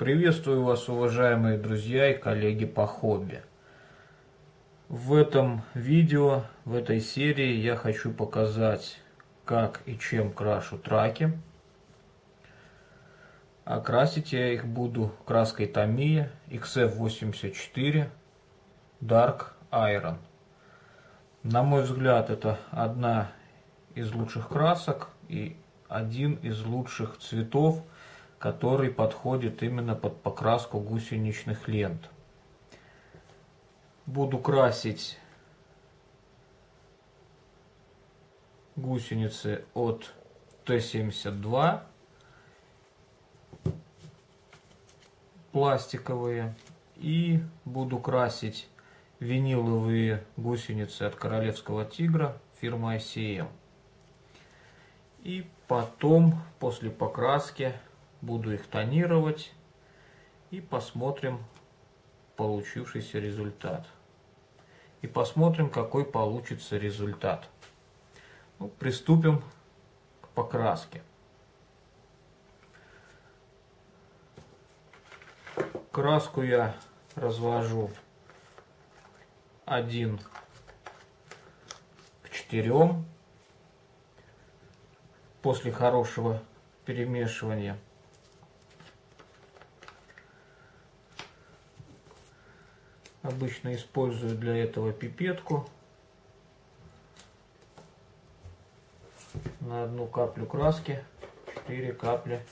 Приветствую вас, уважаемые друзья и коллеги по хобби. В этом видео, в этой серии я хочу показать, как и чем крашу траки. Окрасить я их буду краской Tamiya XF84 Dark Iron. На мой взгляд, это одна из лучших красок и один из лучших цветов, который подходит именно под покраску гусеничных лент. Буду красить гусеницы от Т-72 пластиковые и буду красить виниловые гусеницы от Королевского Тигра фирмы ICM. И потом, после покраски, буду их тонировать и посмотрим получившийся результат. И посмотрим, какой получится результат. Ну, приступим к покраске. Краску я развожу 1 к 4 после хорошего перемешивания. Обычно использую для этого пипетку на одну каплю краски 4 капли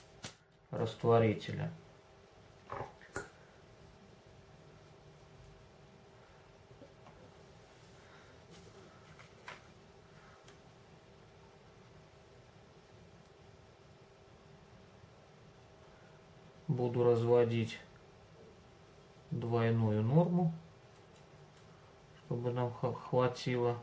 растворителя. буду разводить двойную норму, bo by nam chłaciła.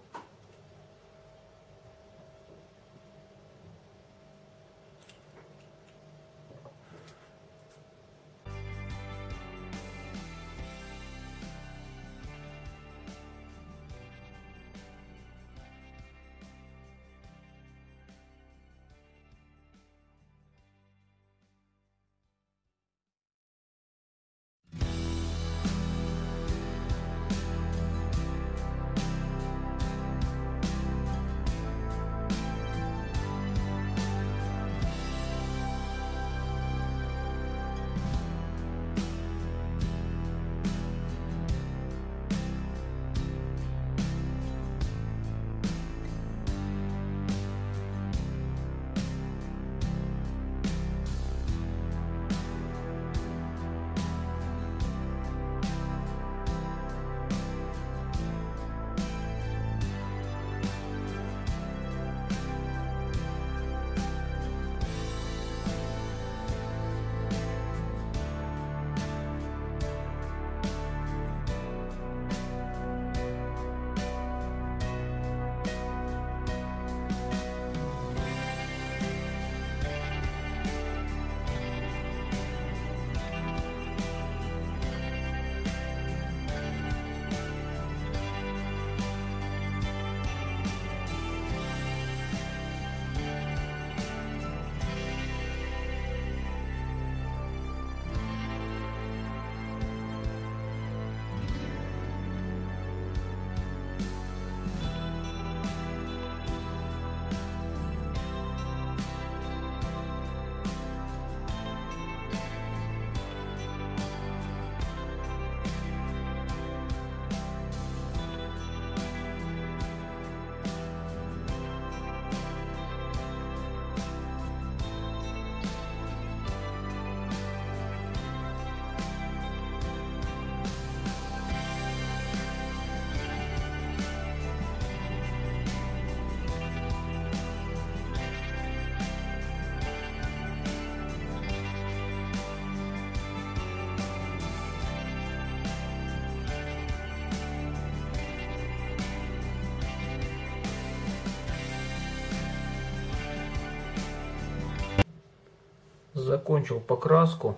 Закончил покраску.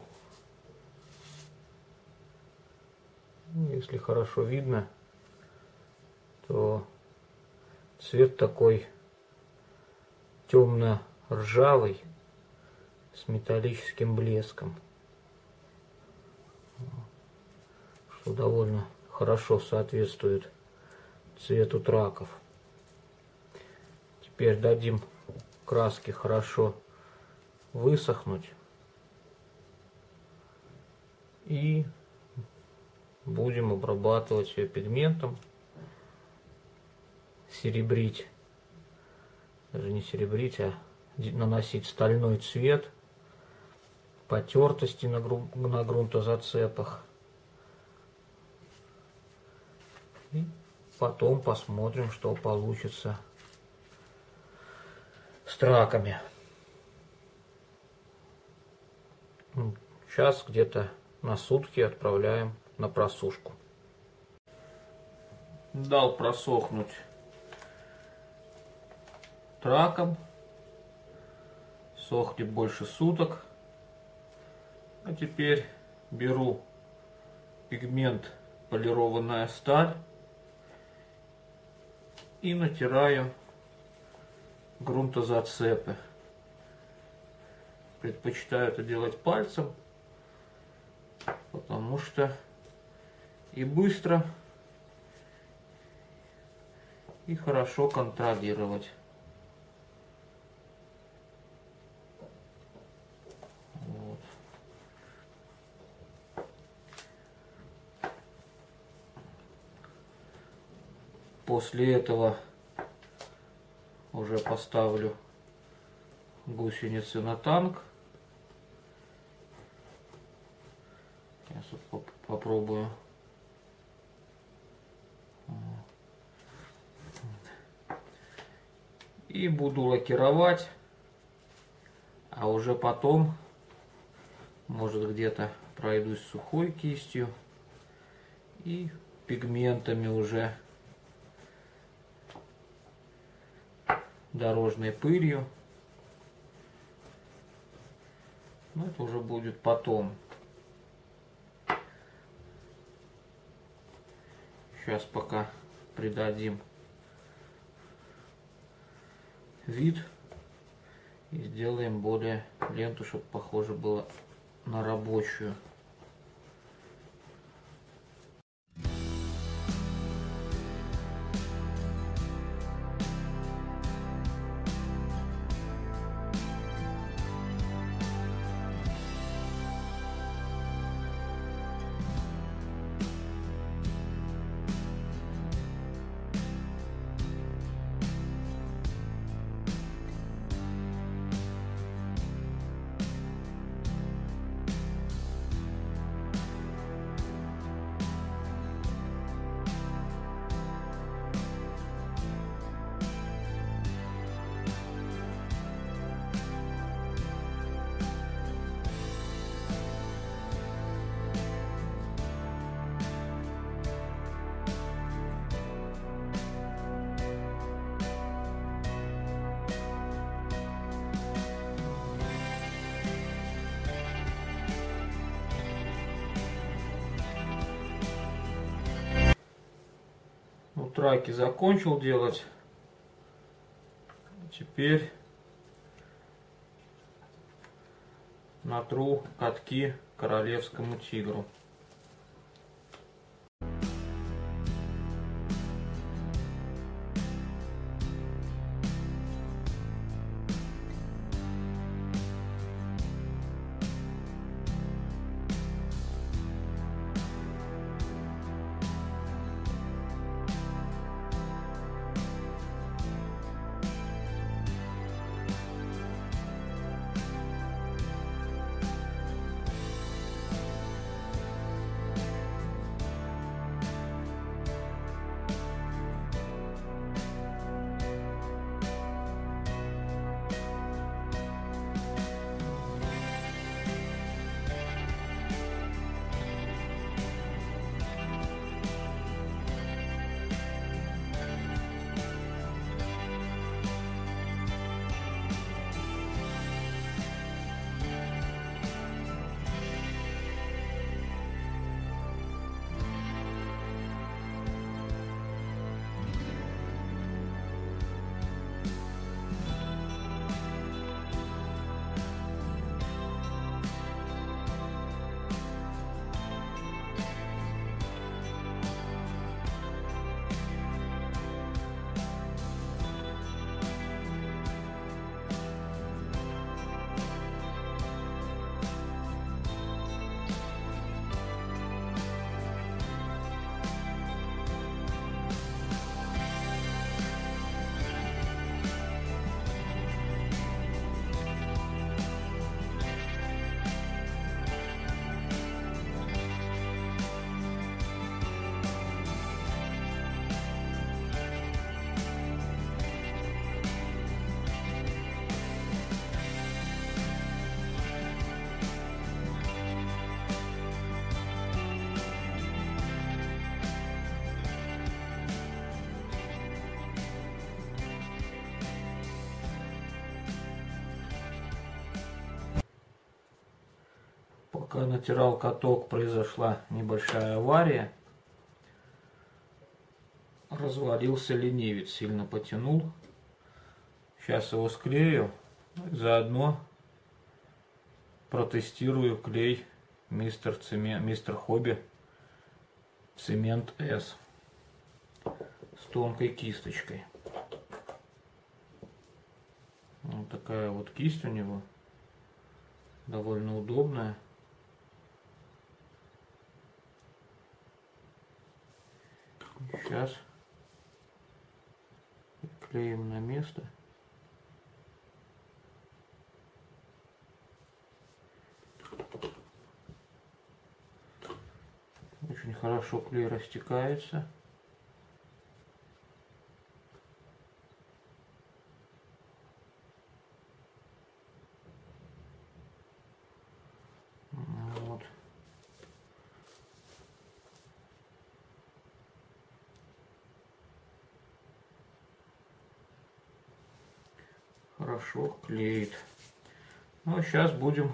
Ну, если хорошо видно, то цвет такой темно-ржавый с металлическим блеском. что довольно хорошо соответствует цвету траков. Теперь дадим краске хорошо высохнуть. И будем обрабатывать ее пигментом, серебрить, даже не серебрить, а наносить стальной цвет, потертости на, гру на грунтозацепах. И потом посмотрим, что получится с траками. Сейчас где-то на сутки отправляем на просушку. Дал просохнуть траком. Сохнет больше суток. А теперь беру пигмент полированная сталь и натираю грунтозацепы. Предпочитаю это делать пальцем, потому что и быстро, и хорошо контролировать. Вот. После этого уже поставлю гусеницы на танк. Сейчас вот попробую. И буду лакировать. А уже потом, может где-то пройдусь сухой кистью и пигментами уже дорожной пылью. Но это уже будет потом. Сейчас пока придадим вид и сделаем более ленту, чтобы похоже было на рабочую. Траки закончил делать. Теперь натру катки королевскому тигру. Пока натирал каток, произошла небольшая авария. Развалился ленивец, сильно потянул. Сейчас его склею. Заодно протестирую клей мистер, цемент, мистер Хобби цемент S с тонкой кисточкой. Вот такая вот кисть у него. Довольно удобная. Сейчас клеим на место. Очень хорошо клей растекается. Вот. Хорошо клеит. Ну а сейчас будем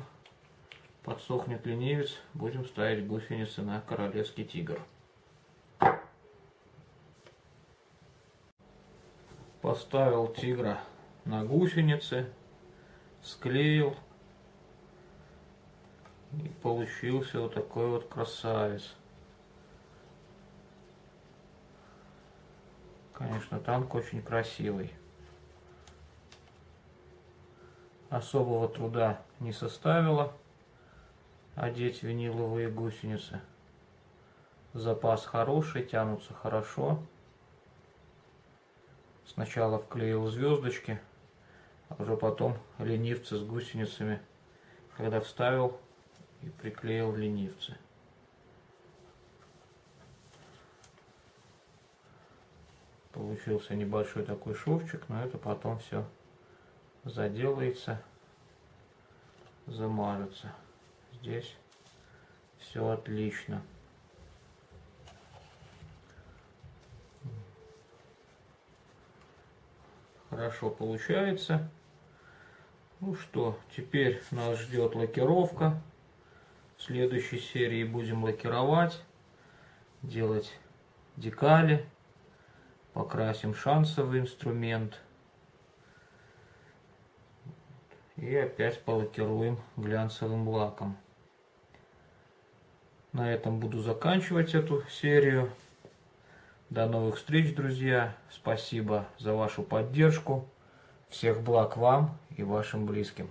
Подсохнет ленивец, будем ставить гусеницы на королевский тигр. Поставил тигра на гусеницы, склеил. И получился вот такой вот красавец. Конечно, танк очень красивый. Особого труда не составило одеть виниловые гусеницы. Запас хороший, тянутся хорошо. Сначала вклеил звездочки, а уже потом ленивцы с гусеницами, когда вставил и приклеил ленивцы. Получился небольшой такой шовчик, но это потом все заделается, замажется здесь все отлично. Хорошо получается. Ну что, теперь нас ждет лакировка. В следующей серии будем лакировать, делать декали, покрасим шансовый инструмент. И опять полакируем глянцевым лаком. На этом буду заканчивать эту серию. До новых встреч, друзья. Спасибо за вашу поддержку. Всех благ вам и вашим близким.